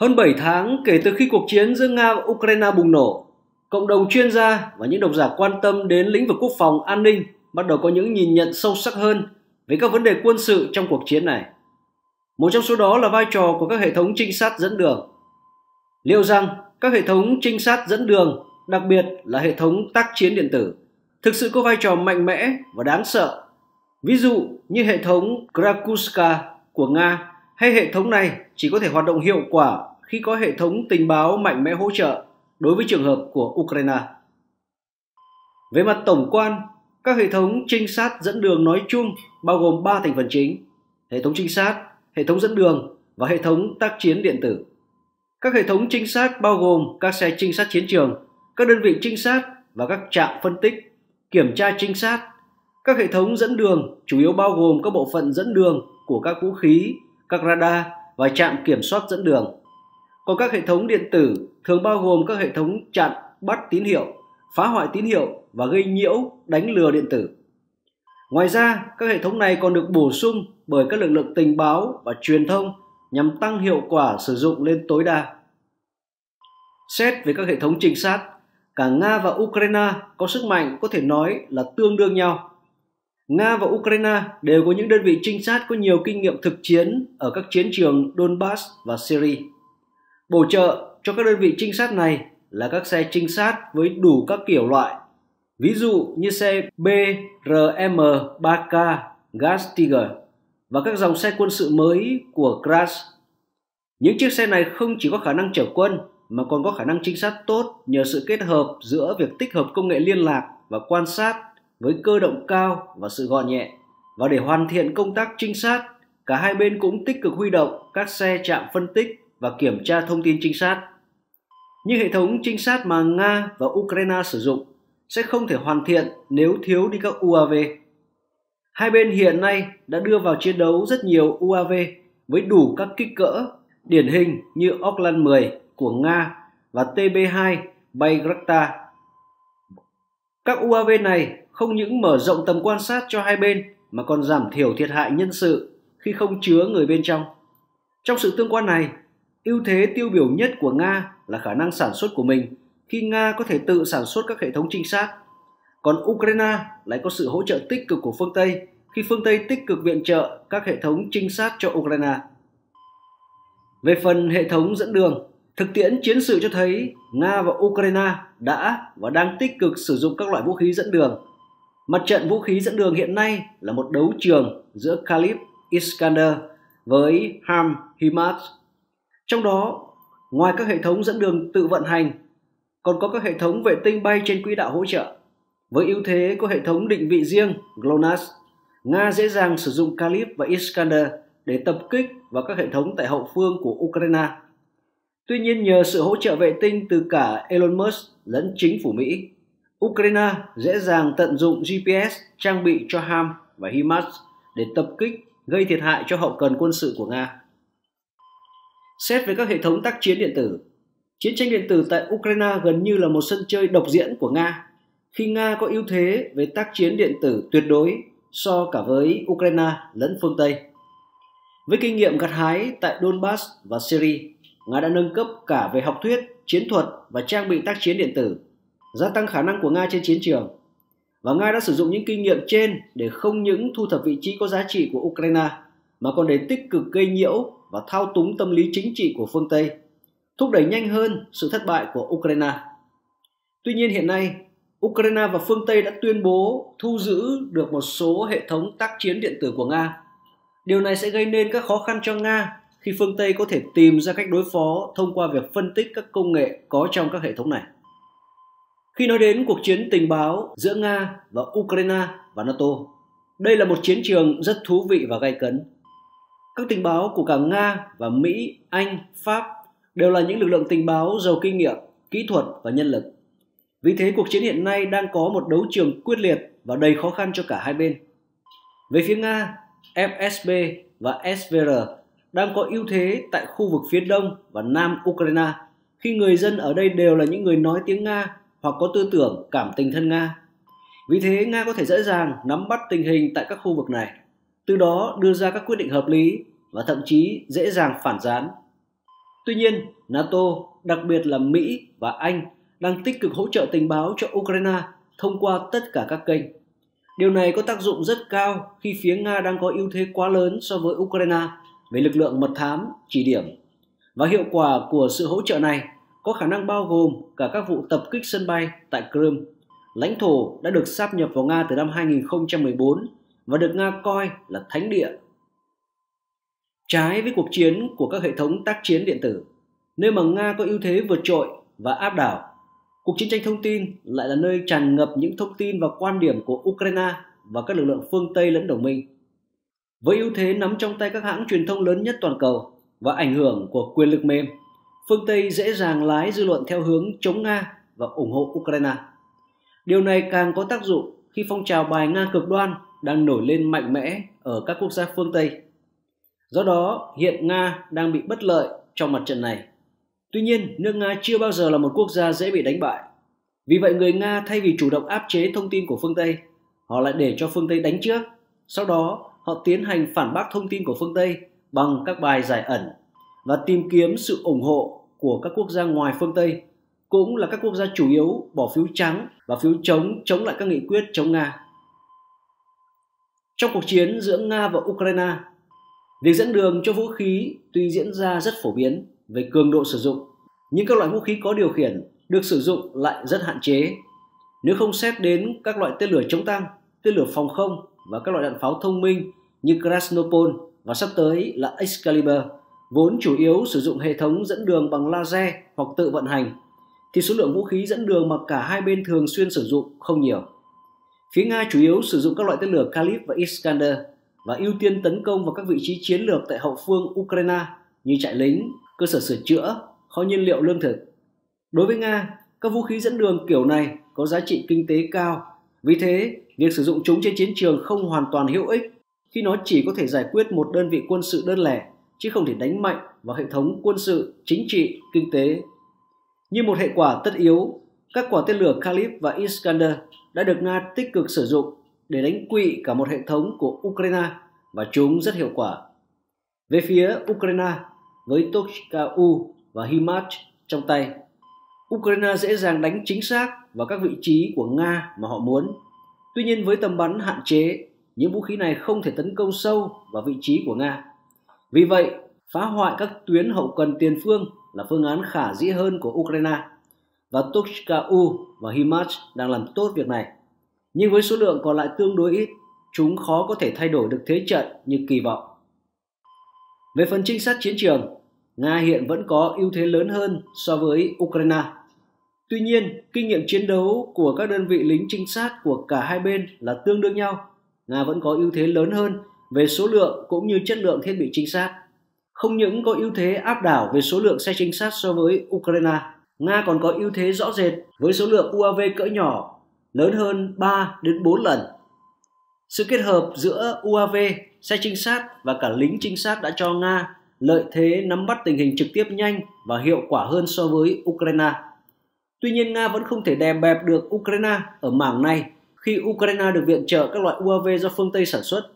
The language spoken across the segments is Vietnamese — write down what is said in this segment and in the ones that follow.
Hơn 7 tháng kể từ khi cuộc chiến giữa Nga và Ukraine bùng nổ, cộng đồng chuyên gia và những độc giả quan tâm đến lĩnh vực quốc phòng an ninh bắt đầu có những nhìn nhận sâu sắc hơn về các vấn đề quân sự trong cuộc chiến này. Một trong số đó là vai trò của các hệ thống trinh sát dẫn đường. Liệu rằng các hệ thống trinh sát dẫn đường, đặc biệt là hệ thống tác chiến điện tử, thực sự có vai trò mạnh mẽ và đáng sợ. Ví dụ như hệ thống Krakuska của Nga hay hệ thống này chỉ có thể hoạt động hiệu quả khi có hệ thống tình báo mạnh mẽ hỗ trợ đối với trường hợp của Ukraine. Về mặt tổng quan, các hệ thống trinh sát dẫn đường nói chung bao gồm 3 thành phần chính: hệ thống trinh sát, hệ thống dẫn đường và hệ thống tác chiến điện tử. Các hệ thống trinh sát bao gồm các xe trinh sát chiến trường, các đơn vị trinh sát và các trạm phân tích, kiểm tra trinh sát. Các hệ thống dẫn đường chủ yếu bao gồm các bộ phận dẫn đường của các vũ khí, các radar và trạm kiểm soát dẫn đường. Còn các hệ thống điện tử thường bao gồm các hệ thống chặn, bắt tín hiệu, phá hoại tín hiệu và gây nhiễu, đánh lừa điện tử. Ngoài ra, các hệ thống này còn được bổ sung bởi các lực lượng tình báo và truyền thông nhằm tăng hiệu quả sử dụng lên tối đa. Xét về các hệ thống trinh sát, cả Nga và Ukraine có sức mạnh có thể nói là tương đương nhau. Nga và Ukraine đều có những đơn vị trinh sát có nhiều kinh nghiệm thực chiến ở các chiến trường Donbass và Syria. Bổ trợ cho các đơn vị trinh sát này là các xe trinh sát với đủ các kiểu loại, ví dụ như xe BRM-3K Gas Tiger và các dòng xe quân sự mới của Kras. Những chiếc xe này không chỉ có khả năng chở quân mà còn có khả năng trinh sát tốt nhờ sự kết hợp giữa việc tích hợp công nghệ liên lạc và quan sát với cơ động cao và sự gọn nhẹ. Và để hoàn thiện công tác trinh sát, cả hai bên cũng tích cực huy động các xe chạm phân tích và kiểm tra thông tin trinh sát. Nhưng hệ thống trinh sát mà Nga và Ukraine sử dụng sẽ không thể hoàn thiện nếu thiếu đi các UAV. Hai bên hiện nay đã đưa vào chiến đấu rất nhiều UAV với đủ các kích cỡ, điển hình như Oakland 10 của Nga và TB2 Bayraktar. Các UAV này không những mở rộng tầm quan sát cho hai bên mà còn giảm thiểu thiệt hại nhân sự khi không chứa người bên trong. Trong sự tương quan này, ưu thế tiêu biểu nhất của Nga là khả năng sản xuất của mình khi Nga có thể tự sản xuất các hệ thống trinh sát. Còn Ukraine lại có sự hỗ trợ tích cực của phương Tây khi phương Tây tích cực viện trợ các hệ thống trinh sát cho Ukraine. Về phần hệ thống dẫn đường, thực tiễn chiến sự cho thấy Nga và Ukraine đã và đang tích cực sử dụng các loại vũ khí dẫn đường. Mặt trận vũ khí dẫn đường hiện nay là một đấu trường giữa Khalib Iskander với Ham Himat. Trong đó, ngoài các hệ thống dẫn đường tự vận hành, còn có các hệ thống vệ tinh bay trên quỹ đạo hỗ trợ. Với ưu thế có hệ thống định vị riêng GLONASS, Nga dễ dàng sử dụng Kalib và Iskander để tập kích vào các hệ thống tại hậu phương của Ukraine. Tuy nhiên nhờ sự hỗ trợ vệ tinh từ cả Elon Musk lẫn chính phủ Mỹ, Ukraine dễ dàng tận dụng GPS trang bị cho Ham và HIMARS để tập kích gây thiệt hại cho hậu cần quân sự của Nga. Xét về các hệ thống tác chiến điện tử, chiến tranh điện tử tại Ukraine gần như là một sân chơi độc diễn của Nga, khi Nga có ưu thế về tác chiến điện tử tuyệt đối so cả với Ukraine lẫn phương Tây. Với kinh nghiệm gặt hái tại Donbass và Syria, Nga đã nâng cấp cả về học thuyết, chiến thuật và trang bị tác chiến điện tử, gia tăng khả năng của Nga trên chiến trường. Và Nga đã sử dụng những kinh nghiệm trên để không những thu thập vị trí có giá trị của Ukraine, mà còn để tích cực gây nhiễu và thao túng tâm lý chính trị của phương Tây, thúc đẩy nhanh hơn sự thất bại của Ukraine. Tuy nhiên hiện nay, Ukraine và phương Tây đã tuyên bố thu giữ được một số hệ thống tác chiến điện tử của Nga. Điều này sẽ gây nên các khó khăn cho Nga khi phương Tây có thể tìm ra cách đối phó thông qua việc phân tích các công nghệ có trong các hệ thống này. Khi nói đến cuộc chiến tình báo giữa Nga và Ukraine và NATO, đây là một chiến trường rất thú vị và gay cấn. Các tình báo của cả Nga và Mỹ, Anh, Pháp đều là những lực lượng tình báo giàu kinh nghiệm, kỹ thuật và nhân lực. Vì thế cuộc chiến hiện nay đang có một đấu trường quyết liệt và đầy khó khăn cho cả hai bên. Về phía Nga, FSB và SVR đang có ưu thế tại khu vực phía đông và nam Ukraine khi người dân ở đây đều là những người nói tiếng Nga hoặc có tư tưởng cảm tình thân Nga. Vì thế Nga có thể dễ dàng nắm bắt tình hình tại các khu vực này, từ đó đưa ra các quyết định hợp lý và thậm chí dễ dàng phản gián. Tuy nhiên, NATO, đặc biệt là Mỹ và Anh đang tích cực hỗ trợ tình báo cho Ukraine thông qua tất cả các kênh. Điều này có tác dụng rất cao khi phía Nga đang có ưu thế quá lớn so với Ukraine về lực lượng mật thám, chỉ điểm. Và hiệu quả của sự hỗ trợ này có khả năng bao gồm cả các vụ tập kích sân bay tại Crimea, lãnh thổ đã được sáp nhập vào Nga từ năm 2014 và được Nga coi là thánh địa. Trái với cuộc chiến của các hệ thống tác chiến điện tử, nơi mà Nga có ưu thế vượt trội và áp đảo, cuộc chiến tranh thông tin lại là nơi tràn ngập những thông tin và quan điểm của Ukraine và các lực lượng phương Tây lẫn đồng minh. Với ưu thế nắm trong tay các hãng truyền thông lớn nhất toàn cầu và ảnh hưởng của quyền lực mềm, phương Tây dễ dàng lái dư luận theo hướng chống Nga và ủng hộ Ukraine. Điều này càng có tác dụng khi phong trào bài Nga cực đoan đang nổi lên mạnh mẽ ở các quốc gia phương Tây. Do đó, hiện Nga đang bị bất lợi trong mặt trận này. Tuy nhiên, nước Nga chưa bao giờ là một quốc gia dễ bị đánh bại. Vì vậy, người Nga thay vì chủ động áp chế thông tin của phương Tây, họ lại để cho phương Tây đánh trước. Sau đó, họ tiến hành phản bác thông tin của phương Tây bằng các bài giải ẩn và tìm kiếm sự ủng hộ của các quốc gia ngoài phương Tây cũng là các quốc gia chủ yếu bỏ phiếu trắng và phiếu chống chống lại các nghị quyết chống Nga. Trong cuộc chiến giữa Nga và Ukraine, việc dẫn đường cho vũ khí tuy diễn ra rất phổ biến về cường độ sử dụng, nhưng các loại vũ khí có điều khiển được sử dụng lại rất hạn chế. Nếu không xét đến các loại tên lửa chống tăng, tên lửa phòng không và các loại đạn pháo thông minh như Krasnopol và sắp tới là Excalibur, vốn chủ yếu sử dụng hệ thống dẫn đường bằng laser hoặc tự vận hành thì số lượng vũ khí dẫn đường mà cả hai bên thường xuyên sử dụng không nhiều. Phía Nga chủ yếu sử dụng các loại tên lửa Kalib và Iskander và ưu tiên tấn công vào các vị trí chiến lược tại hậu phương Ukraine như trại lính, cơ sở sửa chữa, kho nhiên liệu lương thực. Đối với Nga, các vũ khí dẫn đường kiểu này có giá trị kinh tế cao. Vì thế, việc sử dụng chúng trên chiến trường không hoàn toàn hữu ích khi nó chỉ có thể giải quyết một đơn vị quân sự đơn lẻ chứ không thể đánh mạnh vào hệ thống quân sự, chính trị, kinh tế như một hệ quả tất yếu, các quả tên lửa Kalib và Iskander đã được Nga tích cực sử dụng để đánh quỵ cả một hệ thống của Ukraine và chúng rất hiệu quả. Về phía Ukraine, với Tochka U và Himach trong tay, Ukraine dễ dàng đánh chính xác vào các vị trí của Nga mà họ muốn. Tuy nhiên với tầm bắn hạn chế, những vũ khí này không thể tấn công sâu vào vị trí của Nga. Vì vậy, phá hoại các tuyến hậu cần tiền phương là phương án khả dĩ hơn của Ukraine và Tochka-U và Himach đang làm tốt việc này. Nhưng với số lượng còn lại tương đối ít, chúng khó có thể thay đổi được thế trận như kỳ vọng. Về phần trinh sát chiến trường, Nga hiện vẫn có ưu thế lớn hơn so với Ukraine. Tuy nhiên, kinh nghiệm chiến đấu của các đơn vị lính trinh sát của cả hai bên là tương đương nhau. Nga vẫn có ưu thế lớn hơn về số lượng cũng như chất lượng thiết bị trinh sát không những có ưu thế áp đảo về số lượng xe trinh sát so với Ukraine, Nga còn có ưu thế rõ rệt với số lượng UAV cỡ nhỏ lớn hơn 3 đến 4 lần. Sự kết hợp giữa UAV, xe trinh sát và cả lính trinh sát đã cho Nga lợi thế nắm bắt tình hình trực tiếp nhanh và hiệu quả hơn so với Ukraine. Tuy nhiên Nga vẫn không thể đè bẹp được Ukraine ở mảng này khi Ukraine được viện trợ các loại UAV do phương Tây sản xuất.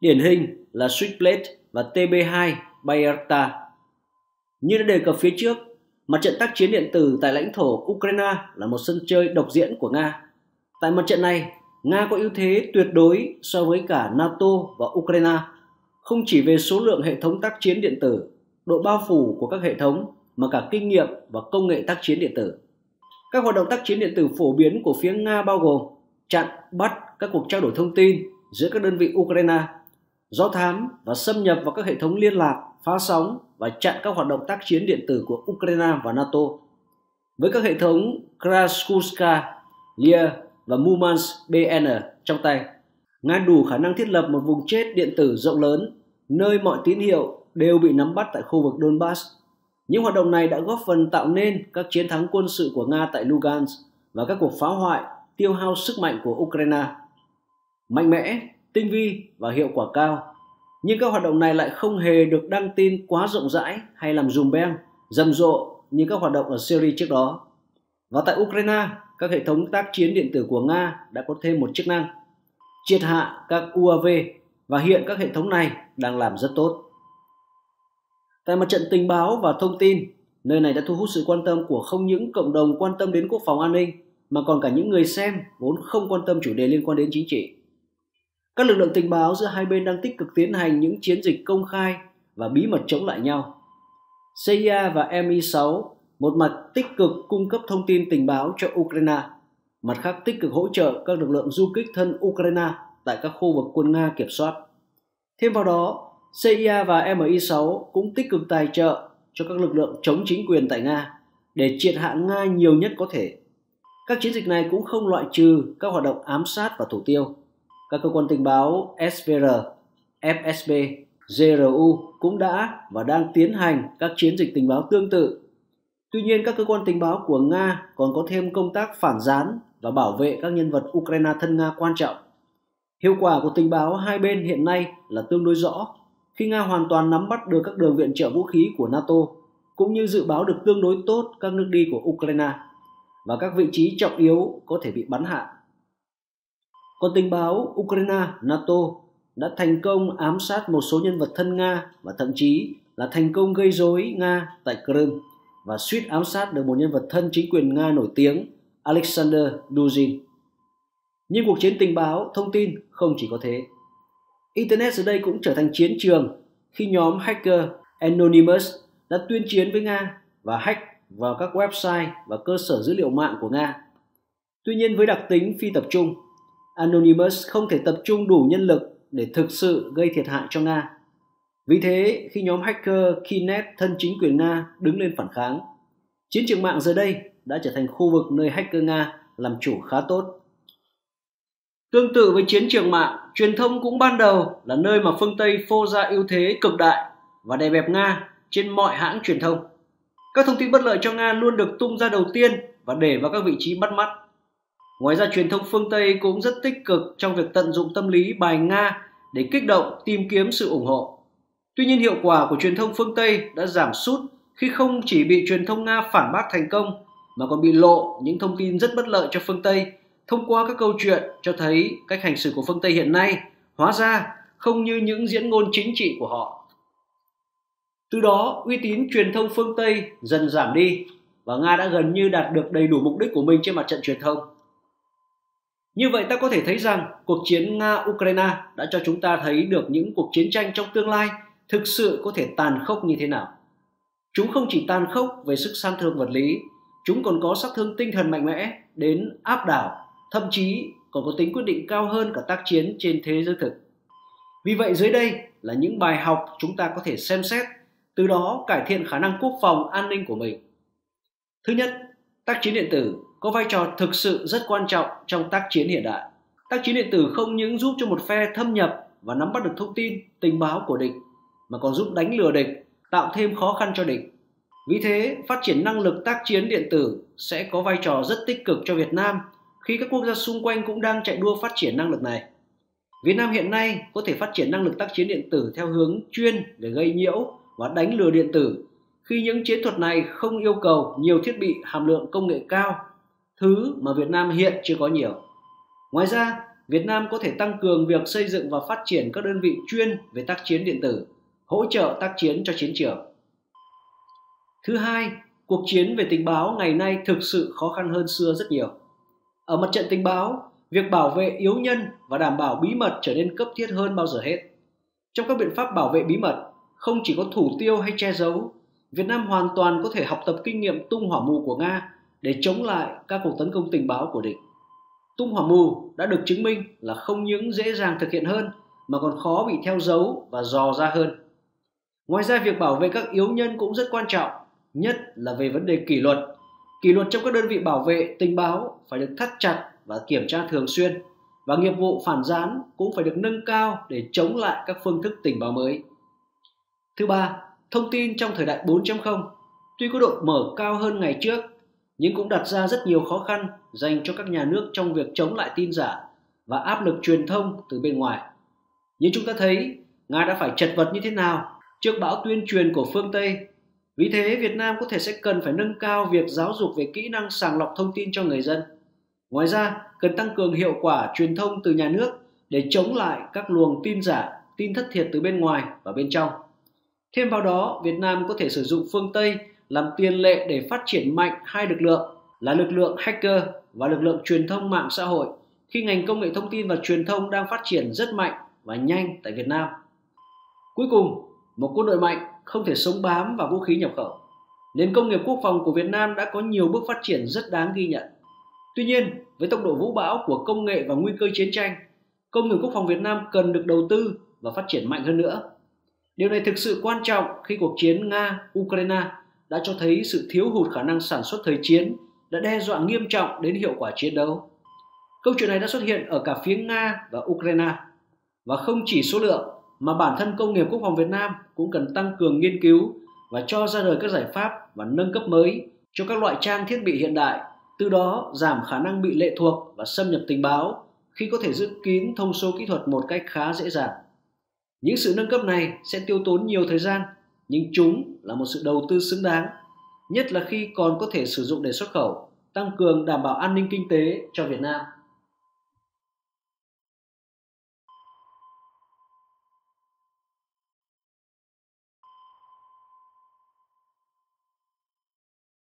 Điển hình là Switchblade và TB2 Bayarta. Như đã đề cập phía trước, mặt trận tác chiến điện tử tại lãnh thổ Ukraine là một sân chơi độc diễn của Nga. Tại mặt trận này, Nga có ưu thế tuyệt đối so với cả NATO và Ukraine, không chỉ về số lượng hệ thống tác chiến điện tử, độ bao phủ của các hệ thống mà cả kinh nghiệm và công nghệ tác chiến điện tử. Các hoạt động tác chiến điện tử phổ biến của phía Nga bao gồm chặn, bắt các cuộc trao đổi thông tin giữa các đơn vị Ukraine do thám và xâm nhập vào các hệ thống liên lạc, phá sóng và chặn các hoạt động tác chiến điện tử của Ukraine và NATO. Với các hệ thống Kraskuska, Lia và Murmansk BN trong tay, Nga đủ khả năng thiết lập một vùng chết điện tử rộng lớn, nơi mọi tín hiệu đều bị nắm bắt tại khu vực Donbass. Những hoạt động này đã góp phần tạo nên các chiến thắng quân sự của Nga tại Lugansk và các cuộc phá hoại, tiêu hao sức mạnh của Ukraine. Mạnh mẽ, tinh vi và hiệu quả cao. Nhưng các hoạt động này lại không hề được đăng tin quá rộng rãi hay làm dùm beng, rầm rộ như các hoạt động ở Syria trước đó. Và tại Ukraine, các hệ thống tác chiến điện tử của Nga đã có thêm một chức năng triệt hạ các UAV và hiện các hệ thống này đang làm rất tốt. Tại mặt trận tình báo và thông tin, nơi này đã thu hút sự quan tâm của không những cộng đồng quan tâm đến quốc phòng an ninh mà còn cả những người xem vốn không quan tâm chủ đề liên quan đến chính trị. Các lực lượng tình báo giữa hai bên đang tích cực tiến hành những chiến dịch công khai và bí mật chống lại nhau. CIA và MI6 một mặt tích cực cung cấp thông tin tình báo cho Ukraine, mặt khác tích cực hỗ trợ các lực lượng du kích thân Ukraine tại các khu vực quân Nga kiểm soát. Thêm vào đó, CIA và MI6 cũng tích cực tài trợ cho các lực lượng chống chính quyền tại Nga để triệt hạ Nga nhiều nhất có thể. Các chiến dịch này cũng không loại trừ các hoạt động ám sát và thủ tiêu. Các cơ quan tình báo SVR, FSB, GRU cũng đã và đang tiến hành các chiến dịch tình báo tương tự. Tuy nhiên, các cơ quan tình báo của Nga còn có thêm công tác phản gián và bảo vệ các nhân vật Ukraine thân Nga quan trọng. Hiệu quả của tình báo hai bên hiện nay là tương đối rõ khi Nga hoàn toàn nắm bắt được các đường viện trợ vũ khí của NATO cũng như dự báo được tương đối tốt các nước đi của Ukraine và các vị trí trọng yếu có thể bị bắn hạ. Còn tình báo Ukraine, NATO đã thành công ám sát một số nhân vật thân Nga và thậm chí là thành công gây rối Nga tại Crimea và suýt ám sát được một nhân vật thân chính quyền Nga nổi tiếng Alexander Dugin. Nhưng cuộc chiến tình báo, thông tin không chỉ có thế. Internet giờ đây cũng trở thành chiến trường khi nhóm hacker Anonymous đã tuyên chiến với Nga và hack vào các website và cơ sở dữ liệu mạng của Nga. Tuy nhiên với đặc tính phi tập trung, Anonymous không thể tập trung đủ nhân lực để thực sự gây thiệt hại cho Nga. Vì thế, khi nhóm hacker Kinet thân chính quyền Nga đứng lên phản kháng, chiến trường mạng giờ đây đã trở thành khu vực nơi hacker Nga làm chủ khá tốt. Tương tự với chiến trường mạng, truyền thông cũng ban đầu là nơi mà phương Tây phô ra ưu thế cực đại và đè bẹp Nga trên mọi hãng truyền thông. Các thông tin bất lợi cho Nga luôn được tung ra đầu tiên và để vào các vị trí bắt mắt. Ngoài ra, truyền thông phương Tây cũng rất tích cực trong việc tận dụng tâm lý bài Nga để kích động tìm kiếm sự ủng hộ. Tuy nhiên, hiệu quả của truyền thông phương Tây đã giảm sút khi không chỉ bị truyền thông Nga phản bác thành công, mà còn bị lộ những thông tin rất bất lợi cho phương Tây thông qua các câu chuyện cho thấy cách hành xử của phương Tây hiện nay hóa ra không như những diễn ngôn chính trị của họ. Từ đó, uy tín truyền thông phương Tây dần giảm đi và Nga đã gần như đạt được đầy đủ mục đích của mình trên mặt trận truyền thông. Như vậy ta có thể thấy rằng cuộc chiến Nga-Ukraine đã cho chúng ta thấy được những cuộc chiến tranh trong tương lai thực sự có thể tàn khốc như thế nào. Chúng không chỉ tàn khốc về sức san thương vật lý, chúng còn có sát thương tinh thần mạnh mẽ đến áp đảo thậm chí còn có tính quyết định cao hơn cả tác chiến trên thế giới thực. Vì vậy dưới đây là những bài học chúng ta có thể xem xét, từ đó cải thiện khả năng quốc phòng an ninh của mình. Thứ nhất, tác chiến điện tử có vai trò thực sự rất quan trọng trong tác chiến hiện đại. Tác chiến điện tử không những giúp cho một phe thâm nhập và nắm bắt được thông tin, tình báo của địch, mà còn giúp đánh lừa địch, tạo thêm khó khăn cho địch. Vì thế, phát triển năng lực tác chiến điện tử sẽ có vai trò rất tích cực cho Việt Nam khi các quốc gia xung quanh cũng đang chạy đua phát triển năng lực này. Việt Nam hiện nay có thể phát triển năng lực tác chiến điện tử theo hướng chuyên để gây nhiễu và đánh lừa điện tử khi những chiến thuật này không yêu cầu nhiều thiết bị hàm lượng công nghệ cao, thứ mà Việt Nam hiện chưa có nhiều. Ngoài ra, Việt Nam có thể tăng cường việc xây dựng và phát triển các đơn vị chuyên về tác chiến điện tử, hỗ trợ tác chiến cho chiến trường. Thứ hai, cuộc chiến về tình báo ngày nay thực sự khó khăn hơn xưa rất nhiều. Ở mặt trận tình báo, việc bảo vệ yếu nhân và đảm bảo bí mật trở nên cấp thiết hơn bao giờ hết. Trong các biện pháp bảo vệ bí mật, không chỉ có thủ tiêu hay che giấu, Việt Nam hoàn toàn có thể học tập kinh nghiệm tung hỏa mù của Nga để chống lại các cuộc tấn công tình báo của địch. Tung hỏa mù đã được chứng minh là không những dễ dàng thực hiện hơn mà còn khó bị theo dấu và dò ra hơn. Ngoài ra việc bảo vệ các yếu nhân cũng rất quan trọng, nhất là về vấn đề kỷ luật Kỷ luật trong các đơn vị bảo vệ tình báo phải được thắt chặt và kiểm tra thường xuyên và nghiệp vụ phản gián cũng phải được nâng cao để chống lại các phương thức tình báo mới. Thứ ba, thông tin trong thời đại 4.0 tuy có độ mở cao hơn ngày trước nhưng cũng đặt ra rất nhiều khó khăn dành cho các nhà nước trong việc chống lại tin giả và áp lực truyền thông từ bên ngoài. Như chúng ta thấy, Nga đã phải chật vật như thế nào trước bão tuyên truyền của phương Tây vì thế, Việt Nam có thể sẽ cần phải nâng cao việc giáo dục về kỹ năng sàng lọc thông tin cho người dân. Ngoài ra, cần tăng cường hiệu quả truyền thông từ nhà nước để chống lại các luồng tin giả, tin thất thiệt từ bên ngoài và bên trong. Thêm vào đó, Việt Nam có thể sử dụng phương Tây làm tiền lệ để phát triển mạnh hai lực lượng là lực lượng hacker và lực lượng truyền thông mạng xã hội khi ngành công nghệ thông tin và truyền thông đang phát triển rất mạnh và nhanh tại Việt Nam. Cuối cùng, một quân đội mạnh không thể sống bám vào vũ khí nhập khẩu. Nền công nghiệp quốc phòng của Việt Nam đã có nhiều bước phát triển rất đáng ghi nhận. Tuy nhiên, với tốc độ vũ bão của công nghệ và nguy cơ chiến tranh, công nghiệp quốc phòng Việt Nam cần được đầu tư và phát triển mạnh hơn nữa. Điều này thực sự quan trọng khi cuộc chiến Nga-Ukraine đã cho thấy sự thiếu hụt khả năng sản xuất thời chiến đã đe dọa nghiêm trọng đến hiệu quả chiến đấu. Câu chuyện này đã xuất hiện ở cả phía Nga và Ukraine. Và không chỉ số lượng mà bản thân công nghiệp quốc phòng Việt Nam cũng cần tăng cường nghiên cứu và cho ra đời các giải pháp và nâng cấp mới cho các loại trang thiết bị hiện đại, từ đó giảm khả năng bị lệ thuộc và xâm nhập tình báo khi có thể giữ kín thông số kỹ thuật một cách khá dễ dàng. Những sự nâng cấp này sẽ tiêu tốn nhiều thời gian, nhưng chúng là một sự đầu tư xứng đáng, nhất là khi còn có thể sử dụng để xuất khẩu, tăng cường đảm bảo an ninh kinh tế cho Việt Nam.